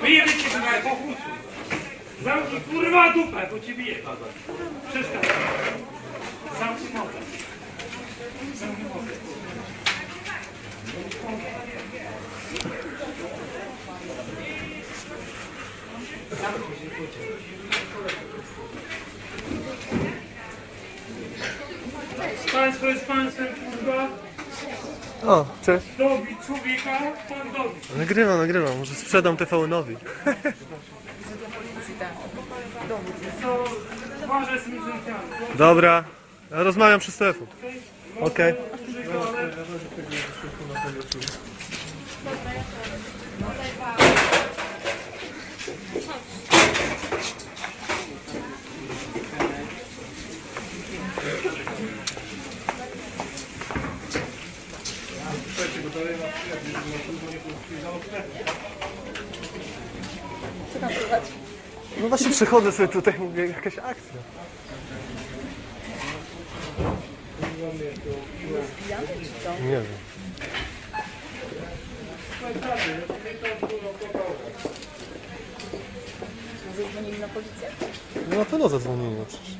Wyjemy cię tutaj, po chucu. Zamknij kurwa dupę, bo cię bije. Przeszkadza. Zamknij mordę. Zamknij mordę. Zamknij się, Państwo jest państwem, kurwa. O, cześć. dobi człowieka, pan dobi. Nagrywam, nagrywam. Może sprzedam TVN-owi. Uważaj z. Dobra. Ja rozmawiam przez telefon. Okej. No właśnie przychodzę sobie tutaj, mówię, jakaś akcja. Nie wiem. Zadzwonili na policję? No na pewno zadzwonili, no przecież.